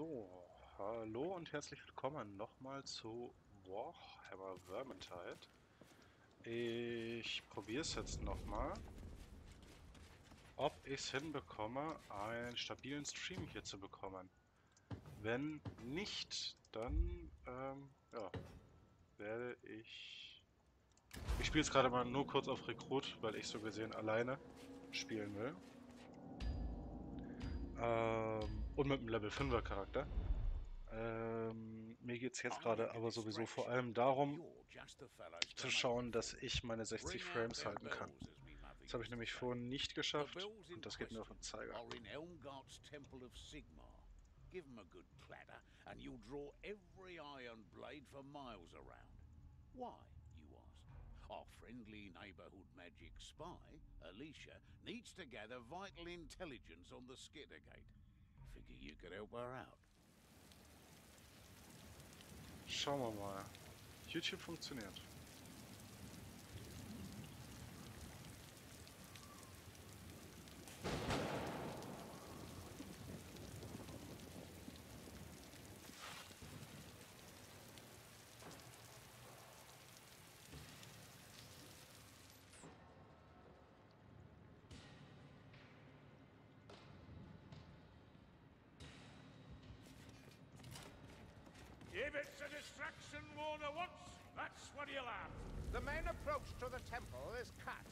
So, hallo und herzlich willkommen nochmal zu Warhammer Vermintide. Ich probiere es jetzt nochmal, ob ich es hinbekomme, einen stabilen Stream hier zu bekommen. Wenn nicht, dann ähm, ja, werde ich... Ich spiele es gerade mal nur kurz auf Rekrut, weil ich so gesehen alleine spielen will. Ähm, und mit einem Level 5er Charakter. Ähm, mir geht es jetzt gerade aber sowieso vor allem darum, zu schauen, dass ich meine 60 Frames halten kann. Das habe ich nämlich vorhin nicht geschafft und das geht mir auf den Zeiger. Give them a good clatter, and you'll draw every iron blade for miles around. Why, you ask? Our friendly neighborhood magic spy, Alicia, needs to gather vital intelligence on the Skittergate. Figure you could help her out. Schauen wir mal. YouTube funktioniert. If it's a distraction Warner once, that's what you'll have. The main approach to the temple is cut.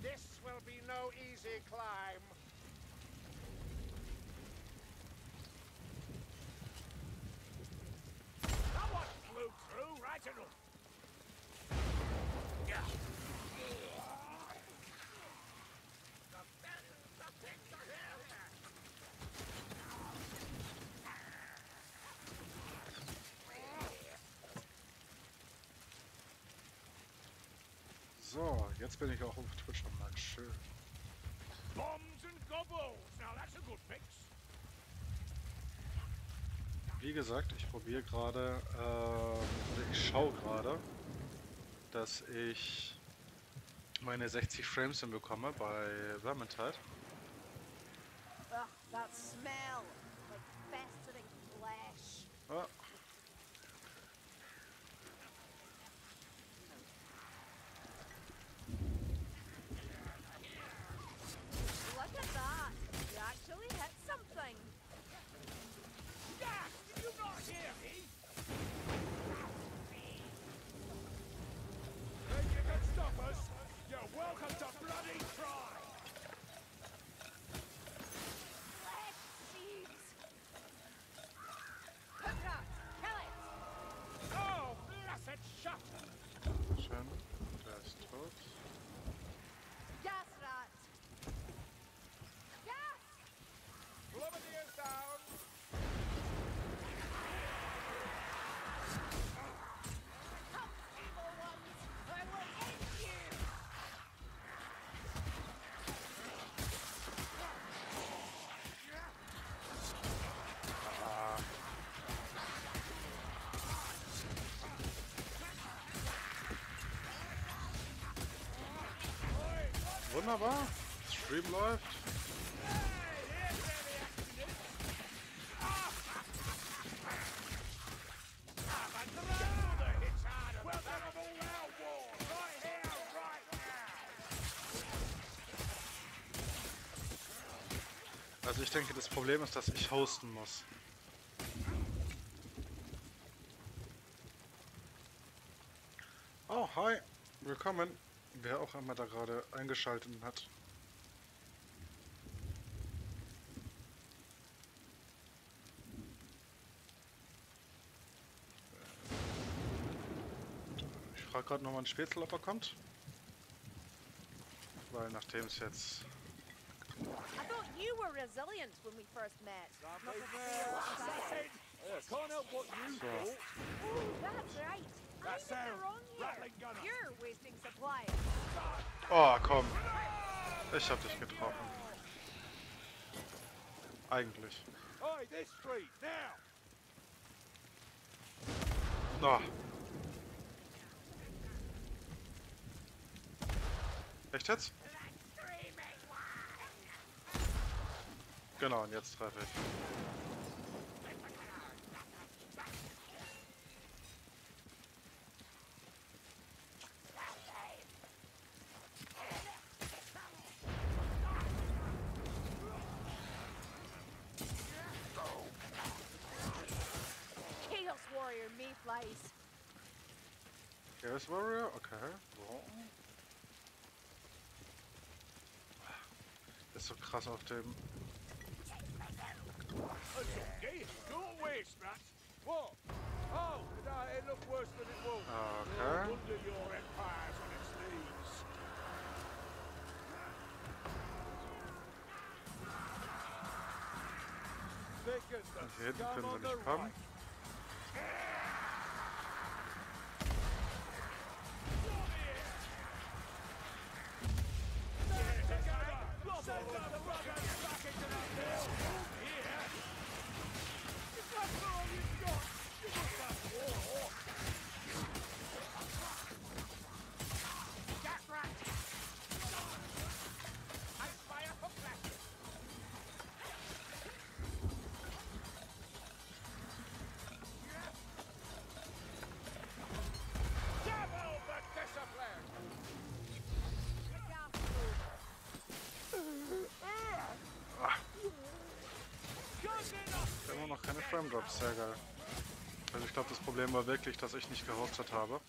This will be no easy climb. That one flew through right enough. So, jetzt bin ich auch auf Twitch online. Schön. Bombs and gobbles. Now that's a good mix. Wie gesagt, ich probiere gerade, äh, oder ich schaue gerade, dass ich meine 60 Frames hinbekomme bei Vermintide. Ugh, that smell! Like festering flesh. Ah, Look at that! You actually hit something! Yeah, did you not hear me? Think you can stop us? You're welcome to bloody try. Flesh seeds! Hook rat! Kill it! Oh, blessed shut. schön. Der ist tot. Gas rat! Gas! Plummeteers down. Come, evil ones! I will end you! Wunderbar. Stream läuft. Also ich denke, das Problem ist, dass ich hosten muss. Oh, hi. Willkommen. Wer auch immer da gerade eingeschaltet hat. Ich frage gerade nochmal einen Spätzle, ob er kommt. Weil nachdem es jetzt I thought you were resilient when we first met. Not necessarily excited. Can't help what you So. thought. Oh, that's right. That I'm in the wrong here. You're wasting supplies. Oh, komm. Ich hab dich getroffen. Eigentlich. Now. Oh. Echt jetzt? Genau, und jetzt treffe ich. Mayflies. Chaos Warrior, okay. So. Ist so krass auf dem. That's okay. Don't waste that. What? Oh, no, it looked worse than it was. Okay. No wonder your empire's on its knees. Thick as the Hier hinten können sie nicht kommen. Frame Drops, sehr geil. Also ich glaube, das Problem war wirklich, dass ich nicht gehostet habe.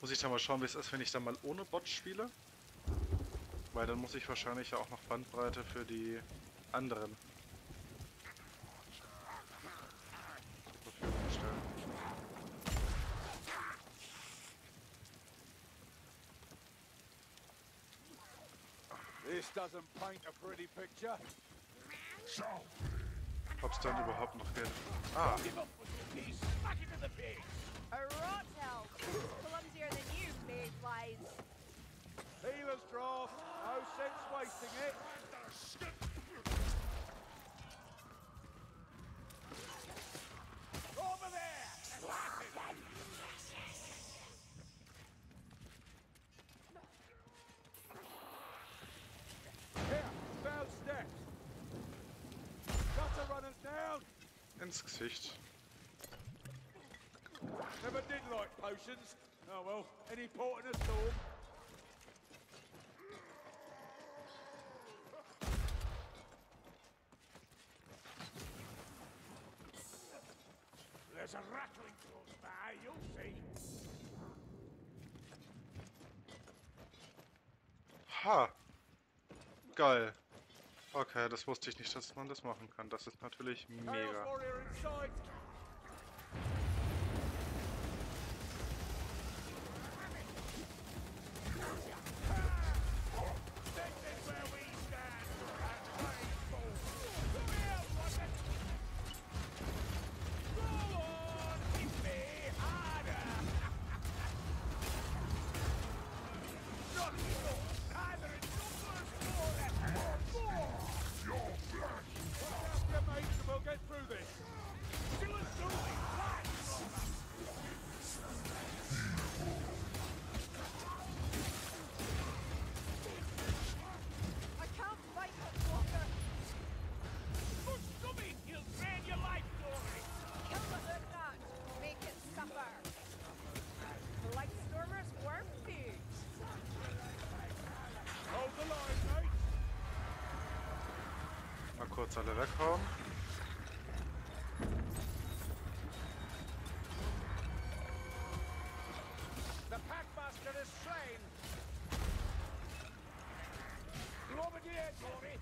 Muss ich dann mal schauen, wie es ist, wenn ich dann mal ohne Bot spiele. Weil dann muss ich wahrscheinlich ja auch noch Bandbreite für die anderen. This doesn't paint a pretty picture. Ob's dann überhaupt noch Geld. Ah. A rot! Clumsier than you, mayflies! Leave us, No sense wasting it! Ins Gesicht. Never did like potions. Oh well, any port in a storm. There's a rattling close by, you'll see. Ha! Geil. Okay, das wusste ich nicht, dass man das machen kann. Das ist natürlich mega. Kurz alle weghauen. The Packmaster is slain! Globadier, Dory.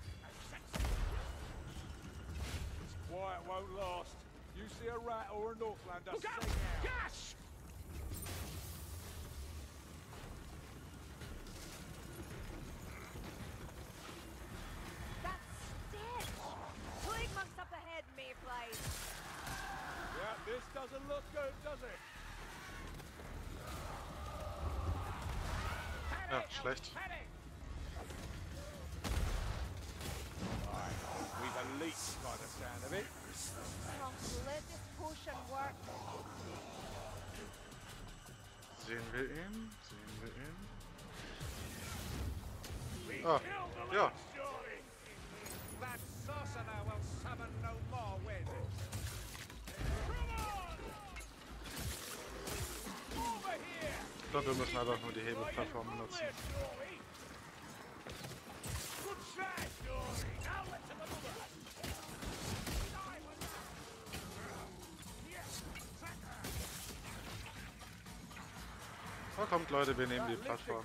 This quiet won't last. You see a rat or a Northlander, work. Sehen wir ihn? Sehen wir ihn? Ah, ja. glaube, wir müssen einfach nur die Hebelplattform nutzen. Oh, kommt Leute, wir nehmen die Plattform.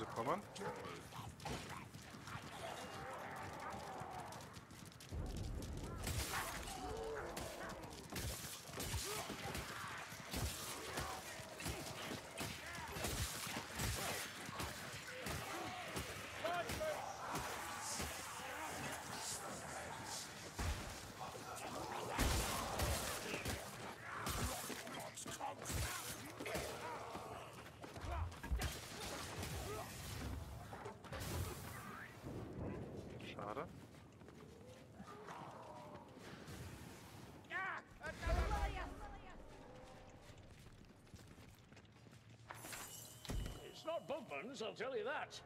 Wir mal, not Bugman's, I'll tell you that.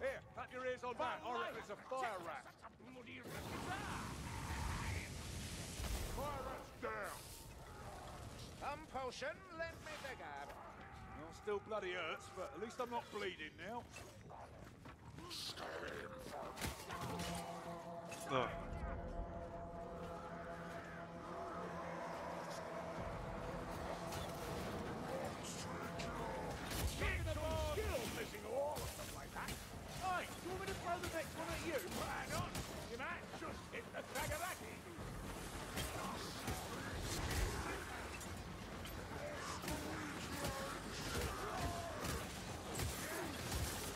Here, pat your ears on that. I reckon it's a fire rat. Fire rat's down. Some potion, let me dig up. Well, still bloody hurts, but at least I'm not bleeding now. So.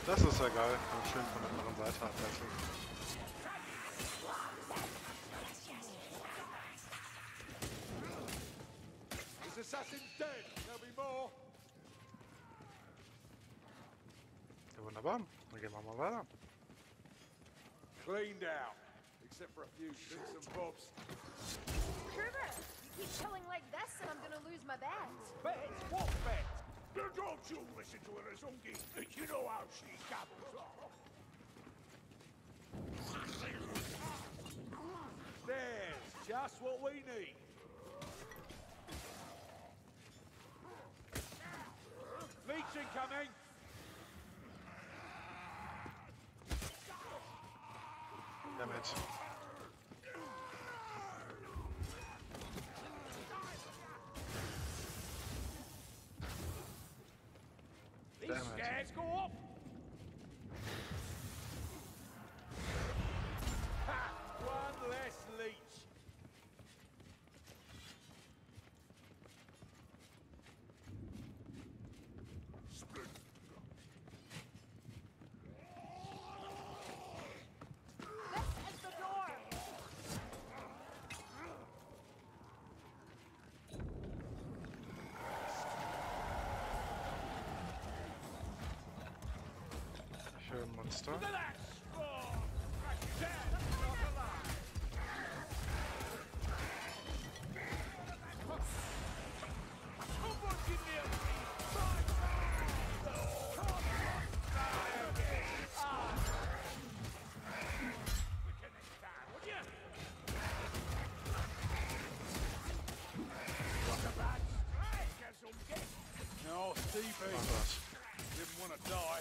Das ist ja geil. Kann schön von der anderen Seite abwechseln. This assassin's dead. There'll be more. Ja, wunderbar. Dann gehen wir mal weiter. Cleaned out. Except for a few bits and bobs. Kruger, you keep killing like this and I'm gonna lose my bet. Bets? What bets? Don't you listen to her, Zungi. You know how she gabbles on. There's just what we need. Leech incoming. Damit. These Damn it. scares go up. Ha! One less leech. This is the door. Ich höre ein Monster. Look at that! Oh, dead, not alive. Someone give me a No, Stevie. Oh Didn't want to die.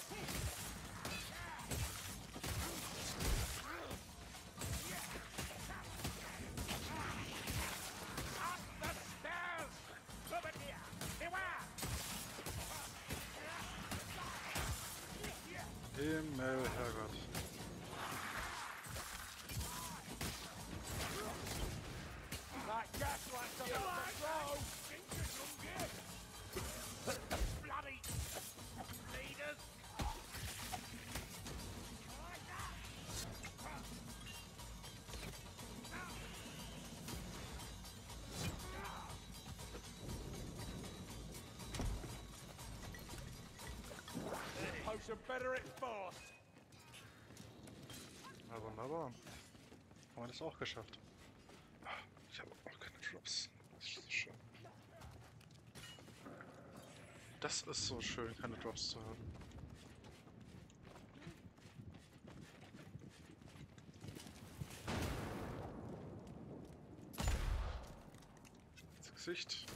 Bloody leaders! Potion better at fast! Ja, wunderbar. Haben wir das auch geschafft. Ich habe auch keine Drops. Das ist so schön. Das ist so schön, keine Drops zu haben. Ins Gesicht.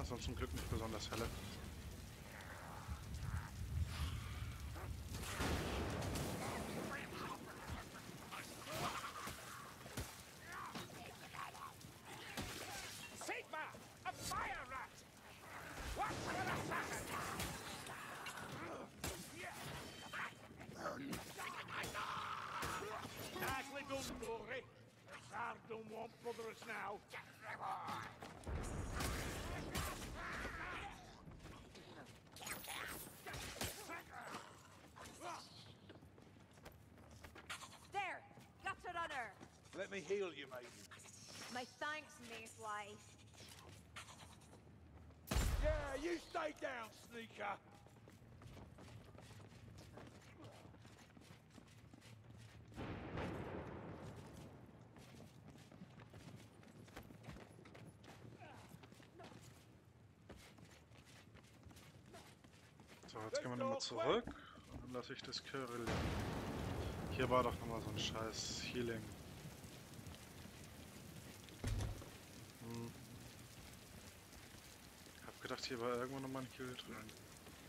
ja, sonst zum Glück nicht besonders helle. That little glory! Sardom won't bother us now. Let me heal you, maiden. My thanks, Mace Wife. Yeah, you stay down, sneaker. So, jetzt gehen wir nochmal zurück. Und dann lasse ich das Curry liegen. Hier war doch nochmal so ein scheiß Healing. Hm. Hab gedacht, hier war irgendwo nochmal ein Heal drin.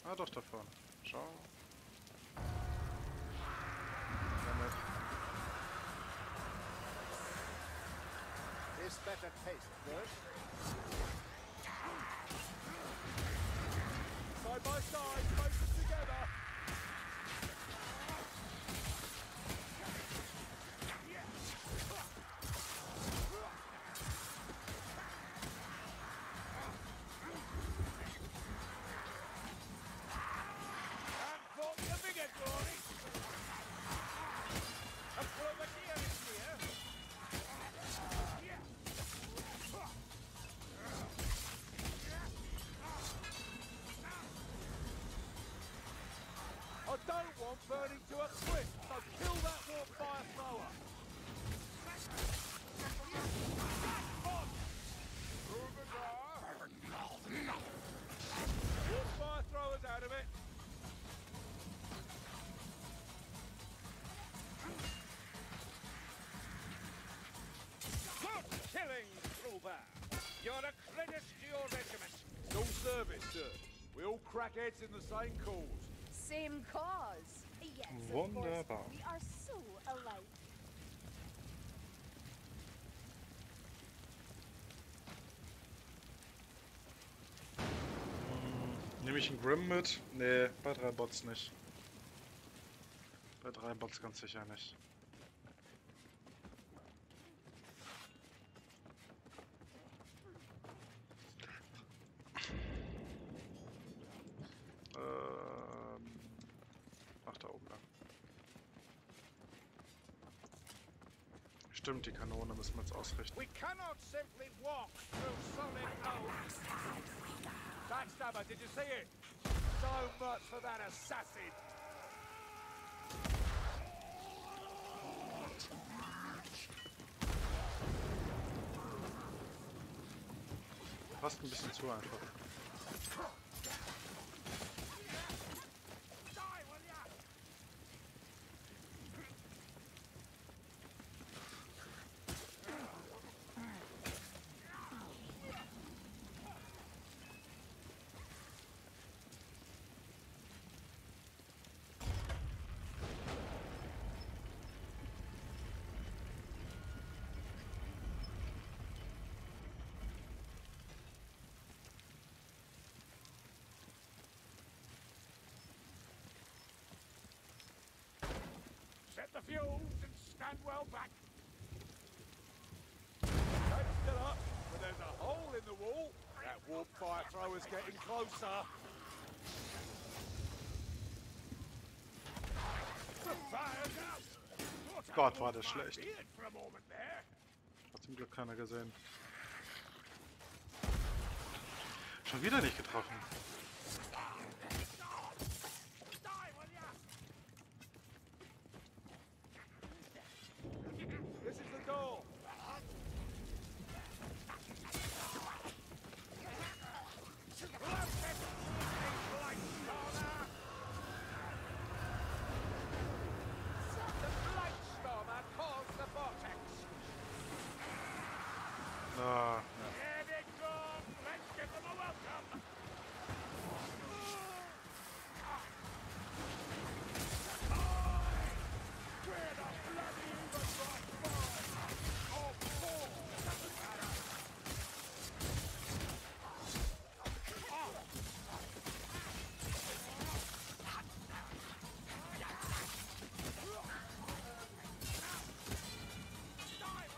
Ah, doch, da vorne. Schau. This better taste good. Side by side, faces burning to a crisp, so kill that warp fire thrower. On! Through the door. Warp fire throwers out of it. Good killing, Kruber! You're a credit to your regiment. No service, sir. We all crack heads in the same cause. Same cause. Wunderbar. Alike. Nehme ich einen Grim mit? Nee, bei drei Bots nicht. Bei drei Bots ganz sicher nicht. Wir. We cannot simply walk through solid oak. Backstabber, did you see it? So much for that assassin. Passt ein bisschen zu einfach. Set the fuse and stand well back. Gate's still up, but there's a hole in the wall. That warp fire thrower's getting closer. Gott, war das schlecht. Hat zum Glück keiner gesehen. Schon wieder nicht getroffen.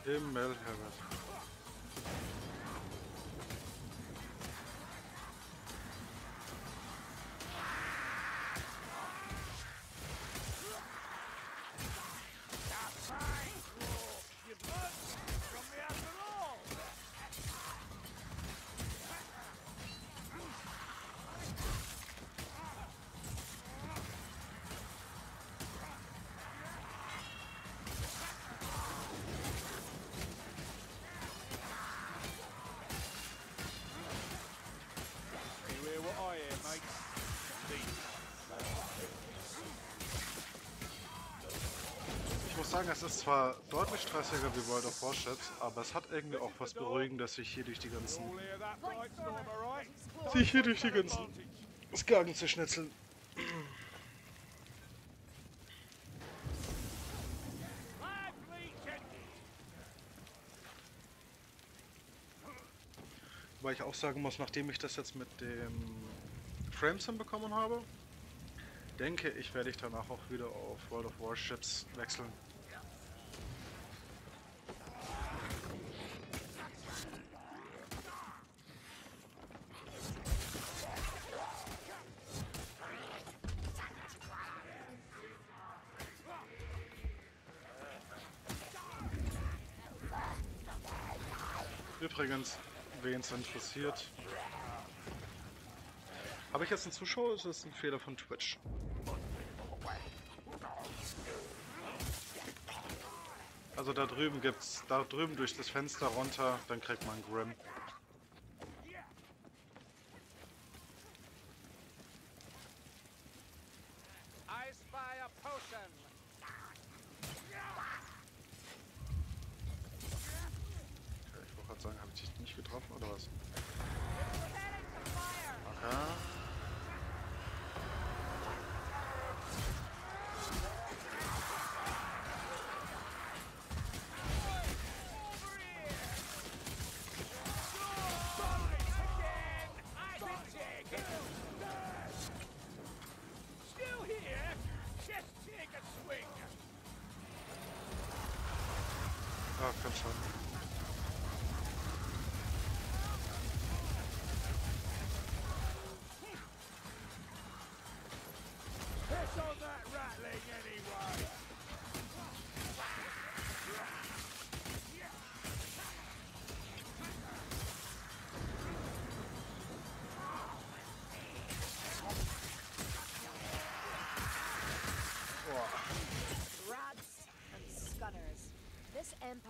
Himmel, Herbert. Ich muss sagen, es ist zwar deutlich stressiger wie World of Warships, aber es hat irgendwie auch was Beruhigendes, sich hier durch die ganzen sich hier durch die ganzen Skagen zu schnitzeln. Weil ich auch sagen muss, nachdem ich das jetzt mit dem Frames hinbekommen habe, denke ich, werde ich danach auch wieder auf World of Warships wechseln. Übrigens, wen es interessiert. Habe ich jetzt einen Zuschauer ist das ein Fehler von Twitch? Also da drüben gibt's, da drüben durch das Fenster runter, dann kriegt man Grim.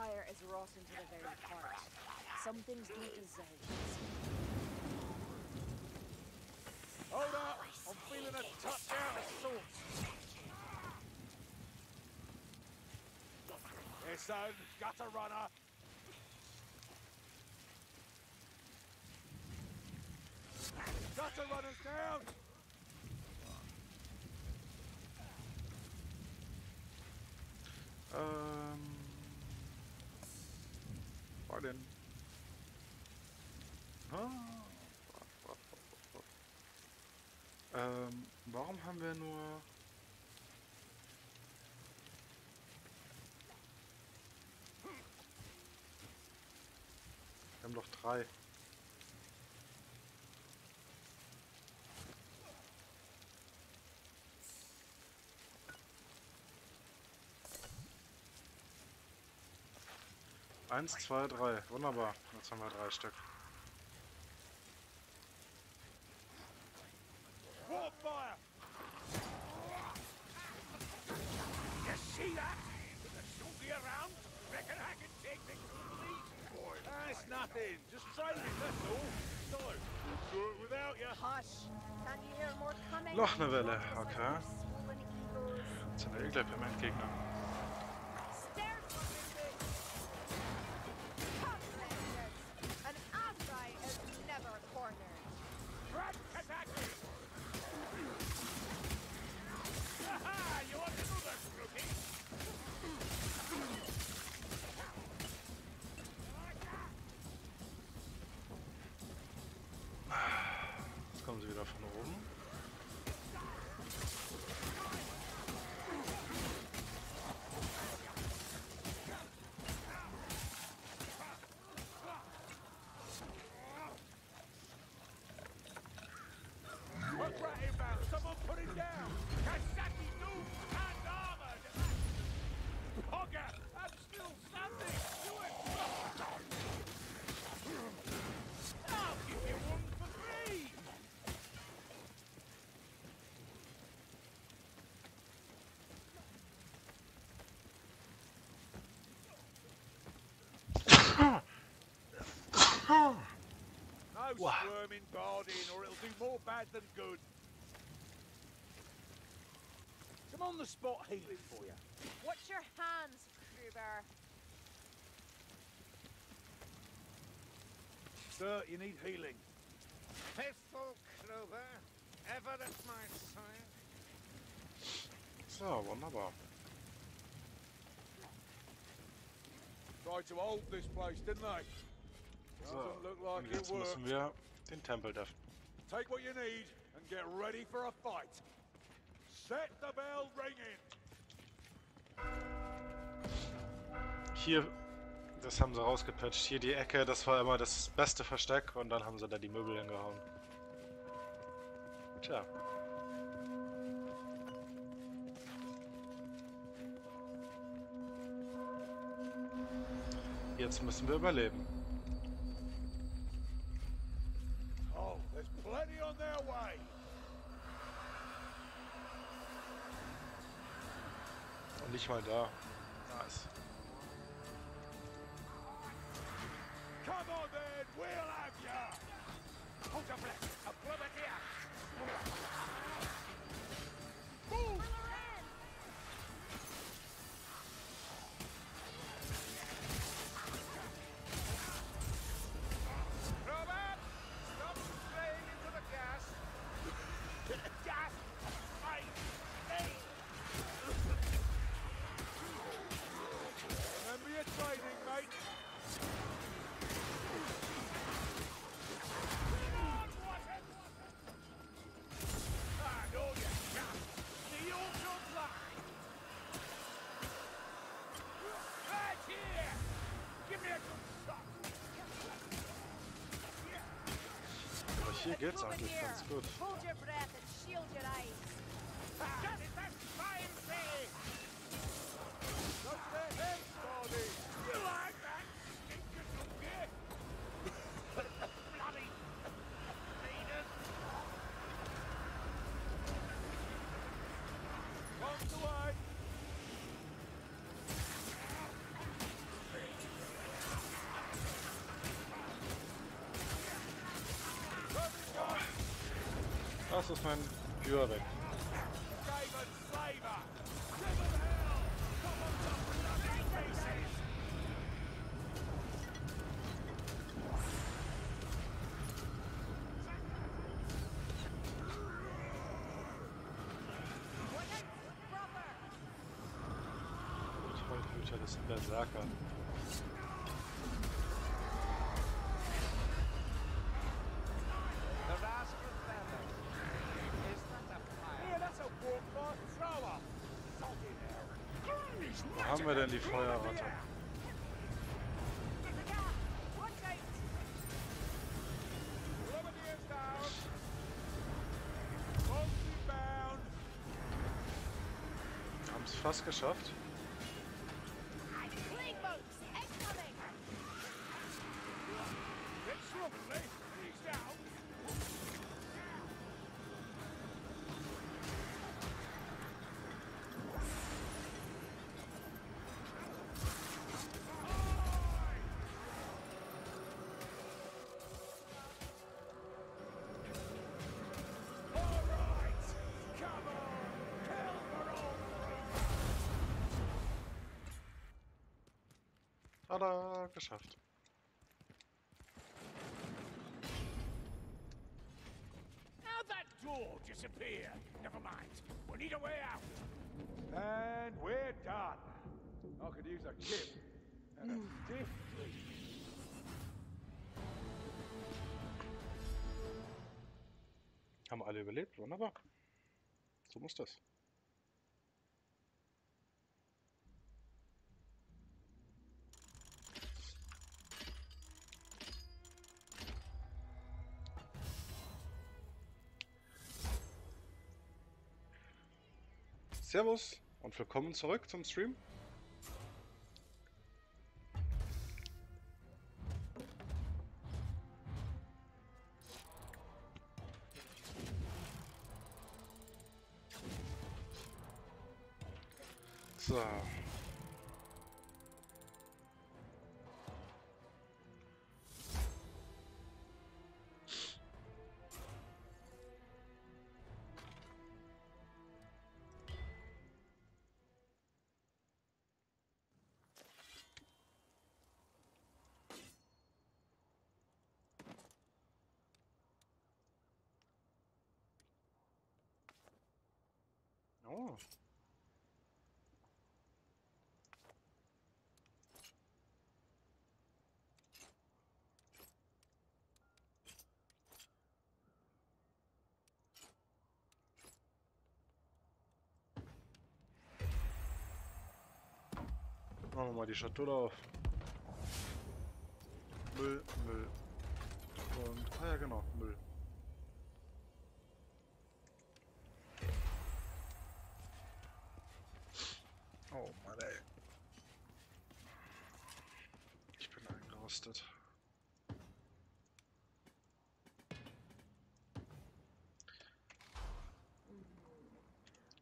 Empire is wrought into the very heart. Some things do deserve. Hold up. I'm feeling a touch out of sorts. Here, son. Gutter runner. Gutter runners down. Denn? Ah. Ähm, warum haben wir nur. Wir haben doch drei. Eins, zwei, drei. Wunderbar. Jetzt haben wir drei Stück. Noch eine Welle, okay. Jetzt sind wir eh gleich beim Endgegner. Sie wieder von oben. No Wow. squirming, Bardin, or it'll do more bad than good. Some on the spot healing for you. Watch your hands, Kruber. Sir, you need healing. Faithful Clover, ever at my side. So, oh, wunderbar. Tried to hold this place, didn't they? So, und jetzt müssen wir den Tempel deffen. Take what you need and get ready for a fight. Set the bell ringing. Hier, das haben sie rausgepatcht. Hier die Ecke, das war immer das beste Versteck und dann haben sie da die Möbel hingehauen. Tja. Jetzt müssen wir überleben. Nicht mal da. Nice. Come on then, we'll have ya. Hold your breath. Brother here. she gets on. it good. Hold your breath and shield your eyes. Ah. Das ist mein Viewer weg. Save and slaver. Haben wir denn die Feuerratte? Haben es fast geschafft. Tada, geschafft. How'd that door disappear? Never mind. We need a way out. And we're done. I could use a kip and a stiff drink. Haben alle überlebt, wunderbar. So muss das. Servus und willkommen zurück zum Stream. So. Oh. Machen wir mal die Schatulle auf. Müll, Müll. Und, ah ja genau, Müll. Oh Mann ey. Ich bin eingerostet.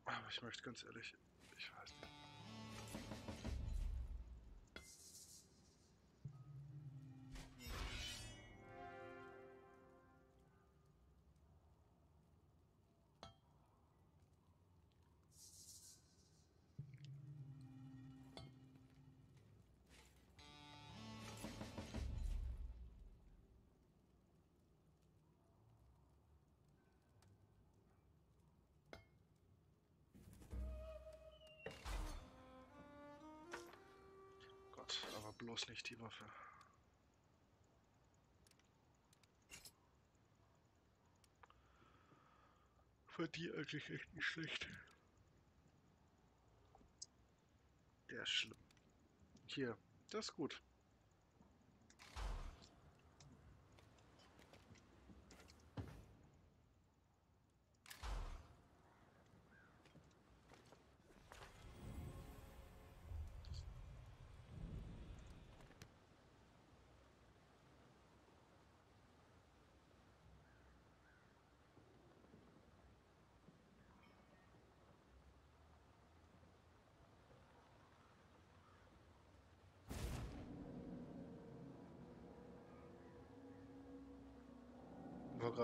Aber ich möchte ganz ehrlich, ich bloß nicht die Waffe. Für die eigentlich echt nicht schlecht. Der ist schlimm. Hier, das ist gut.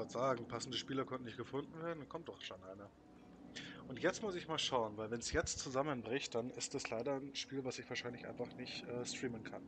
Gerade sagen, passende Spieler konnten nicht gefunden werden, dann kommt doch schon einer. Und jetzt muss ich mal schauen, weil wenn es jetzt zusammenbricht, dann ist das leider ein Spiel, was ich wahrscheinlich einfach nicht äh, streamen kann.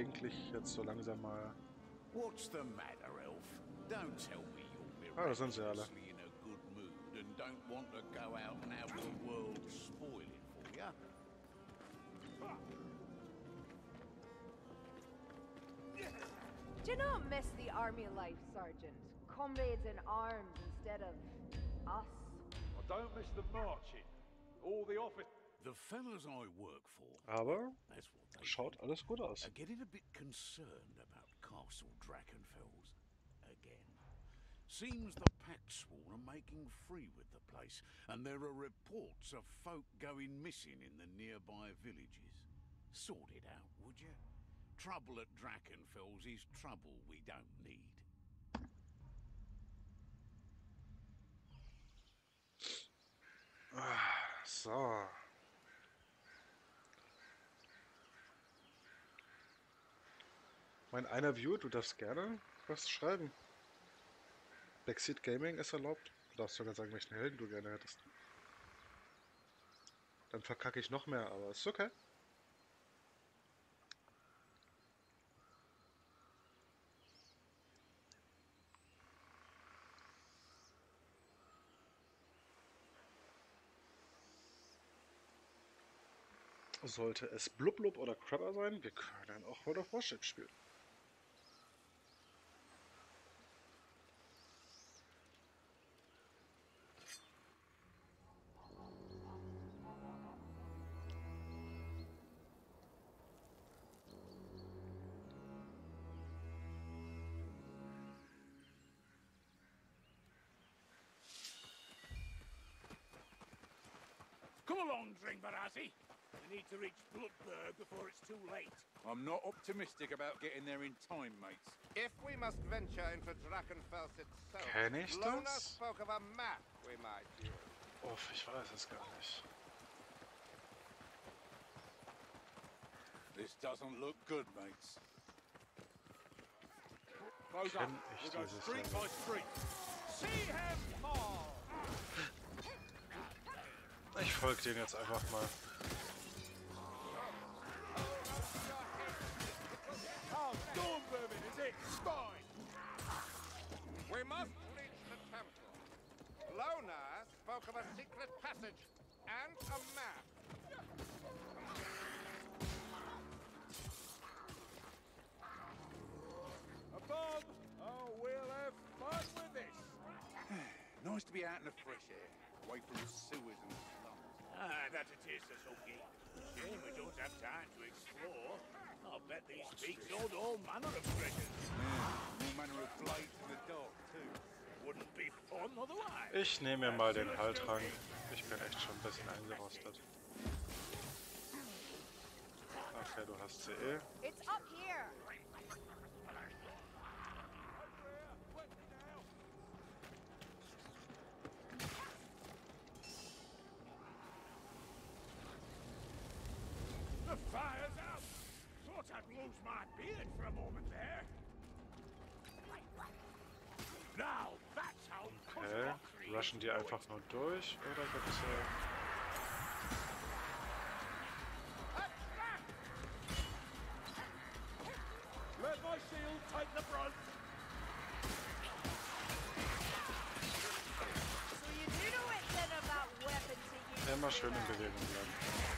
Eigentlich jetzt so langsam mal. What's the matter, Elf? Don't tell me you're Ah, da sind sie alle. miraculously in a good mood and don't want to go out and have the world spoil it for you. Do not miss the army life, Sergeant? Comrades in arms instead of us. I don't miss the marching. All the office. The fellas I work for, Aber that's what they schaut alles gut aus. are getting a bit concerned about Castle Drakenfels again. Seems the Packsworn are making free with the place, and there are reports of folk going missing in the nearby villages. Sort it out, would you? Trouble at Drakenfels is trouble we don't need. Ah, So. Mein einer View, du darfst gerne was schreiben. Backseat Gaming ist erlaubt. Du darfst sogar sagen, welchen Helden du gerne hättest. Dann verkacke ich noch mehr, aber ist okay. Sollte es Blub Blub oder Crabber sein, wir können auch World of Warship spielen. To reach Bloodberg before it's too late. I'm not optimistic about getting there in time, mates. If we must venture into Drachenfels itself, Kenn ich Lona das? spoke of a map we might use. Uff, ich weiß es gar nicht. This doesn't look good, mates. Close up. Ich We'll go street Level. by street. See him fall! Ich folge den jetzt einfach mal. Storm vermin, is it? Fine! We must reach the temple. Lona spoke of a secret passage and a map. Above! Oh, we'll have fun with this! Nice to be out in the fresh air, away from the sewers and slums. Ah, that it is, Sasuke. Shame we don't have time to explore. I'll bet these peaks hold all manner of. Yeah, all manner of blades in the dark, too. Wouldn't be fun otherwise. Ich nehme mir mal den Haltrang. Ich bin echt schon ein bisschen eingerostet. Okay, du hast sie eh. It's up here. The fire's out. Thought I'd lose my beard for a moment there. Now that's how Okay. Rushen die einfach nur durch oder gibt's hier. Let my shield take the brunt! So you do know it then about weapons to use. Immer schön in Bewegung bleiben.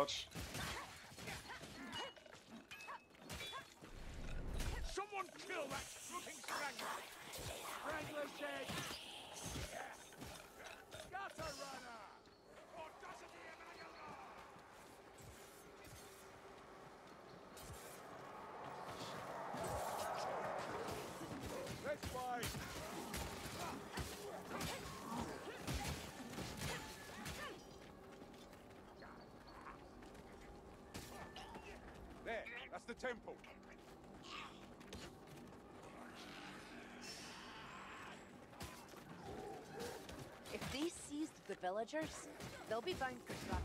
couch. Temple. If these seized the villagers, they'll be bound for.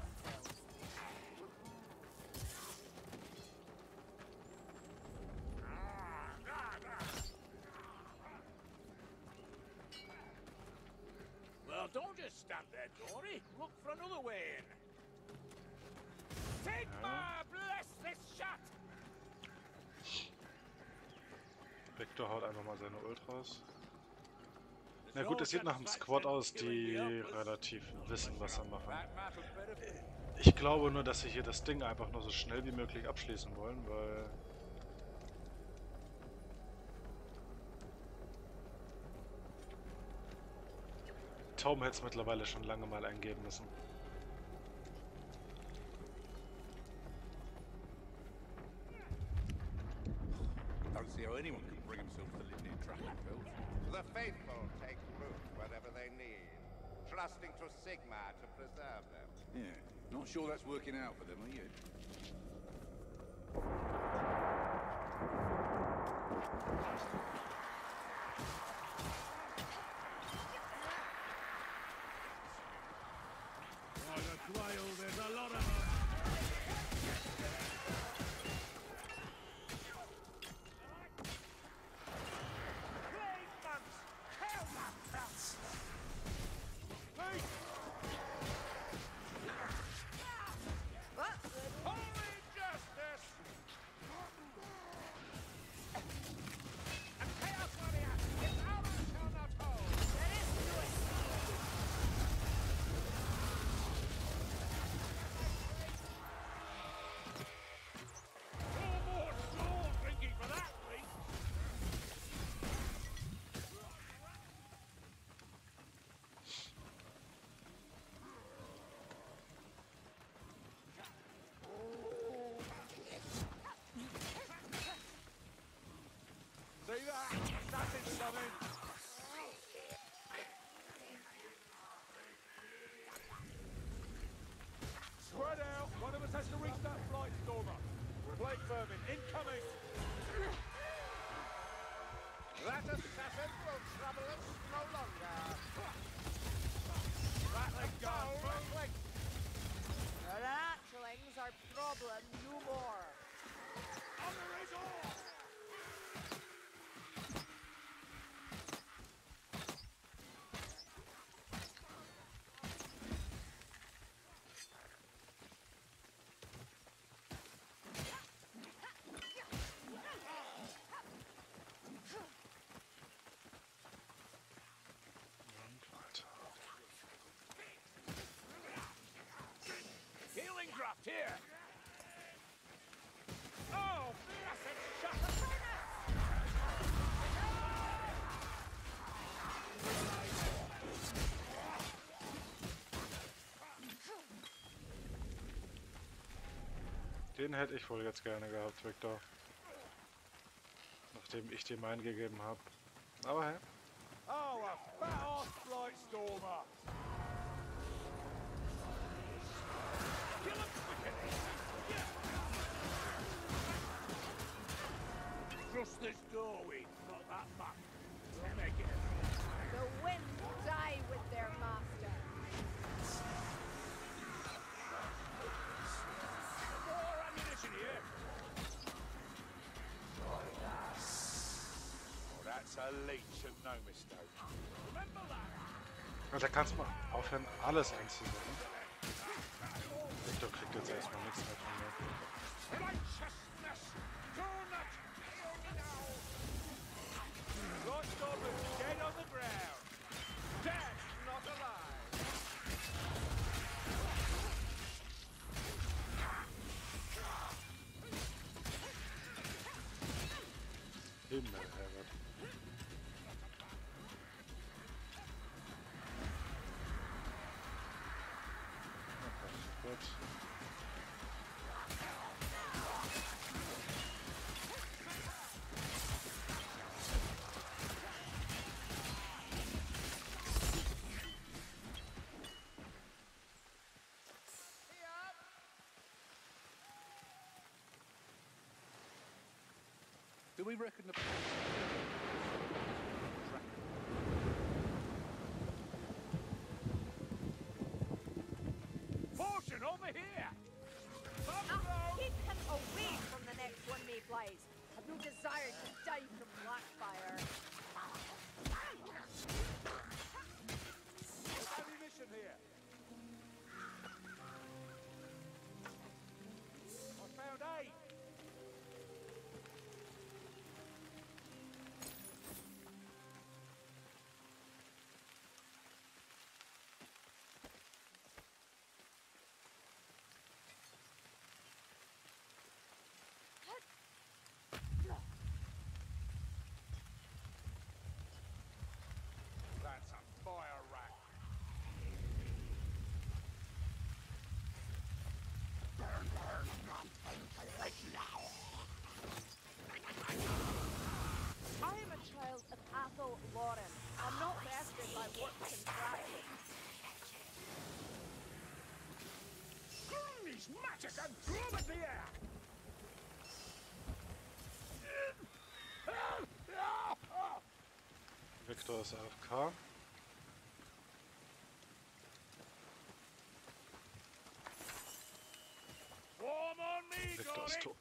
Mal seine Ultras. Na gut, es sieht nach einem Squad aus, die relativ wissen, was sie machen. Ich glaube nur, dass sie hier das Ding einfach nur so schnell wie möglich abschließen wollen, weil... Tom hätte es mittlerweile schon lange mal eingeben müssen. Don't see how anyone to live. The faithful take root wherever they need, trusting to Sigma to preserve them. Yeah, not sure that's working out for them, are you? By the Grail, there's a lot of See that? Assassin's coming! Spread out! One of us has to reach that flight stormer! Blade vermin, incoming! That assassin will trouble us no longer. Rattling gun! The ratchlings are problem no more. Healing draft here. Den hätte ich wohl jetzt gerne gehabt, Victor. Nachdem ich dir meinen gegeben habe. Aber hä? Trust this doorway, not that map. We'll make it. The wind die with their master. More ammunition here. Oh, that's a leech of no mistake. Remember that. Also kannst mal aufhören, alles einzusetzen. Victor kriegt jetzt erstmal nichts mehr von mir. Stormer's dead on the ground! Dead, not alive. Himmel, we reckon the... Fortune over here! Ah, keep him away from the next one may flies. I've no desire Victor ist AFK. Victor ist tot.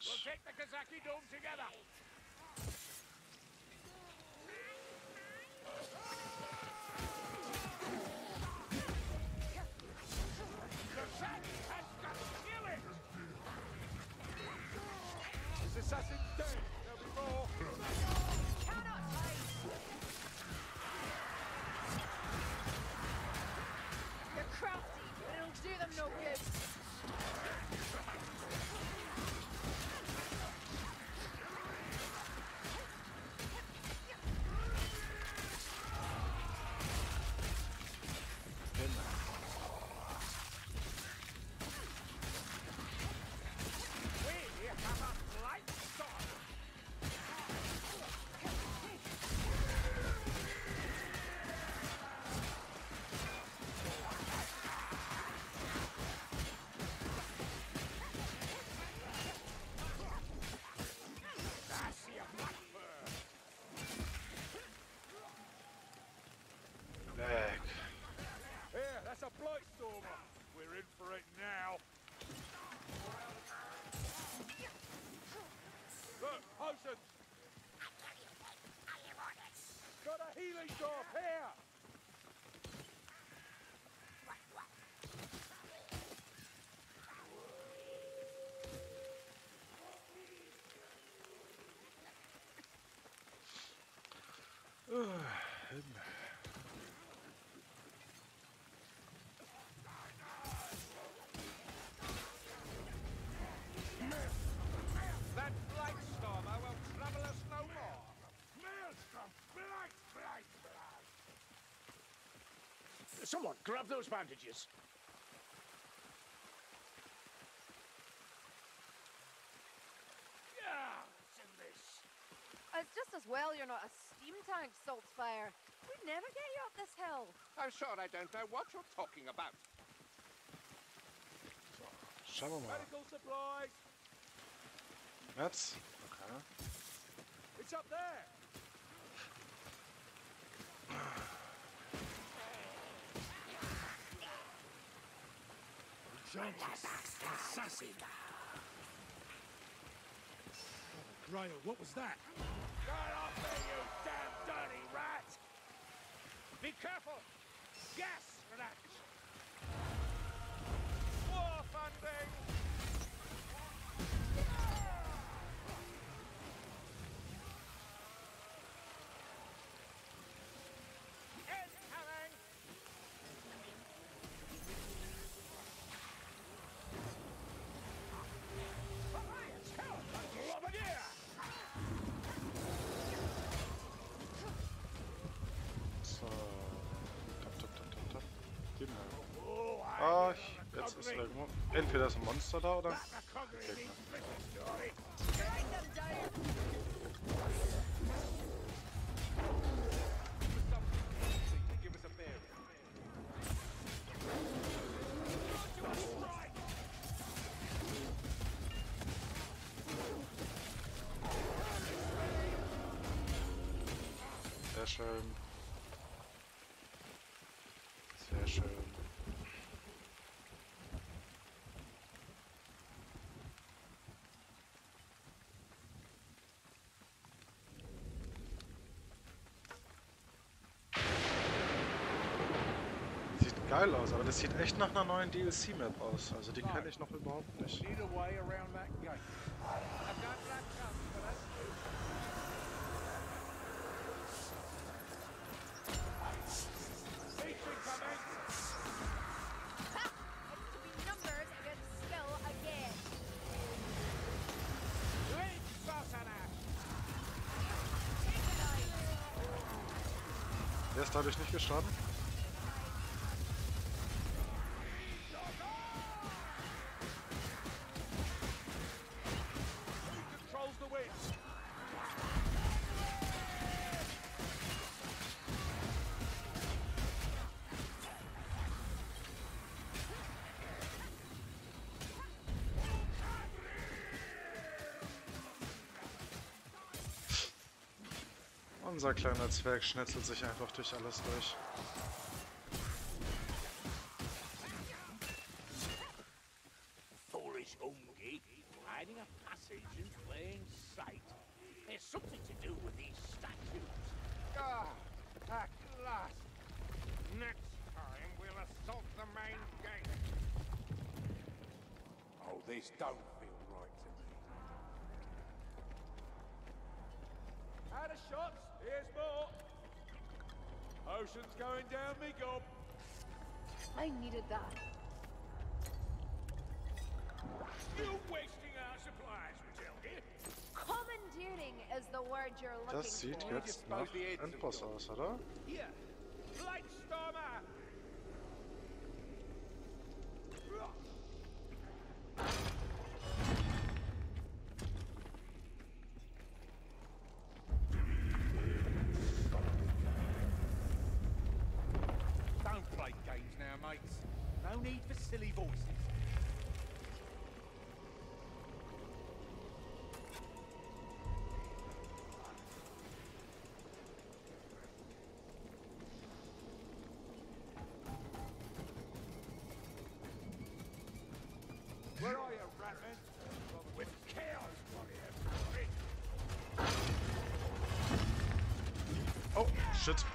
Nation! Someone, grab those bandages. Yeah, what's in this? It's just as well you're not a steam tank, Saltfire. We'd never get you up this hill. I'm sure I don't know what you're talking about. Schauen wir mal. Medical supplies. Metz? Okay. It's up there. Grail, what was that? Get off me, you damn dirty rat! Be careful! Gas grenades! War funding! Ist conquering- irgendwo. Entweder ist ein Monster da oder. Sehr schön. Sehr schön. Sieht geil aus, aber das sieht echt nach einer neuen DLC-Map aus. Also die kenne ich noch überhaupt nicht. Need a way around that Unser kleiner Zwerg schnetzelt sich einfach durch alles durch. Das sieht jetzt nach Endboss aus, oder? shit.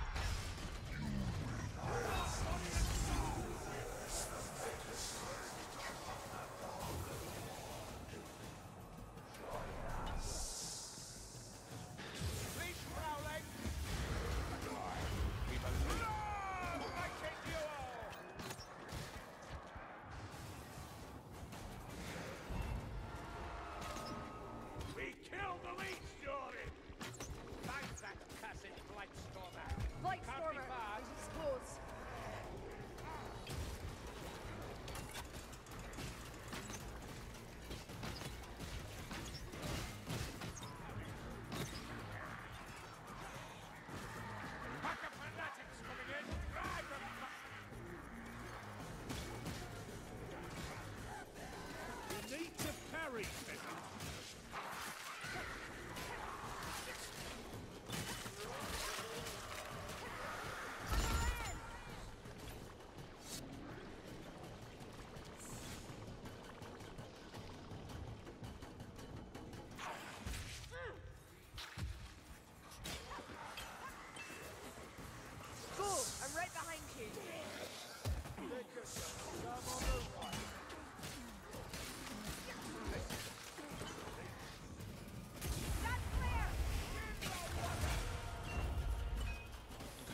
three.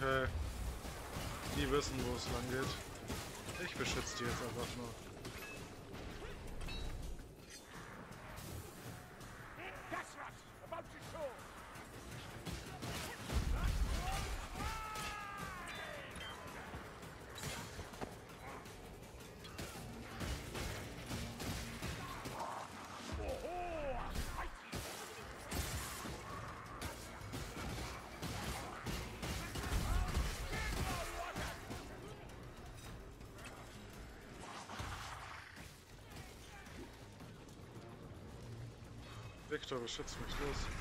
Okay. Die wissen, wo es lang geht. Ich beschütze die jetzt einfach nur. service shit, so makes.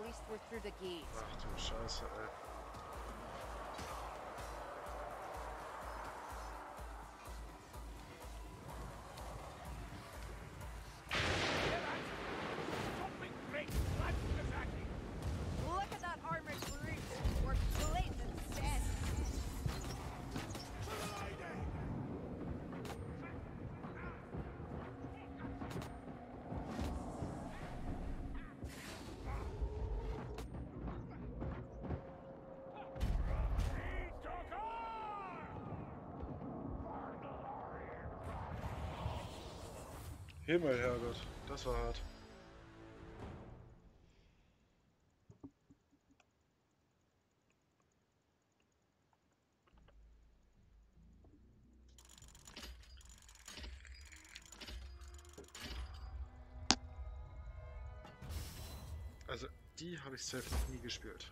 At least we're through the gate. Himmel, Herrgott, das war hart. Also, die habe ich selbst noch nie gespielt.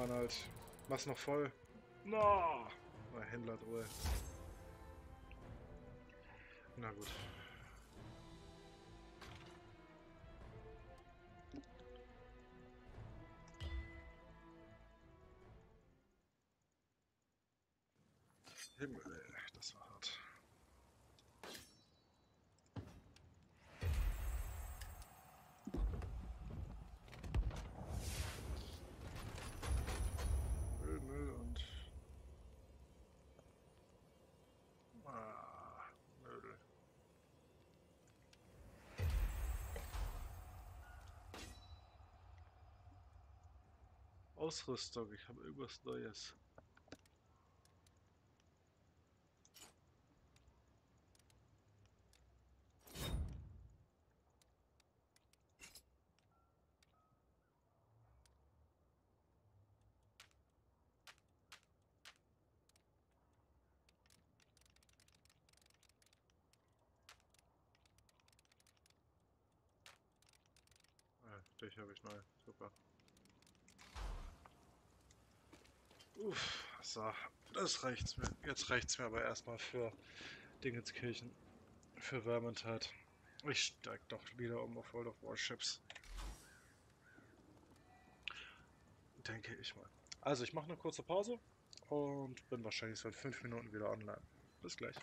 Komm Reinhard, mach's noch voll. No! Mein Händler hat Ruhe. Na gut. Ausrüstung, ich habe irgendwas Neues. Ah, dich habe ich neu. So. Das reicht's mir. Jetzt reicht's mir aber erstmal für Dingenskirchen. Für Vermintide. Ich steig doch wieder um auf World of Warships. Denke ich mal. Also ich mache eine kurze Pause und bin wahrscheinlich so in 5 Minuten wieder online. Bis gleich.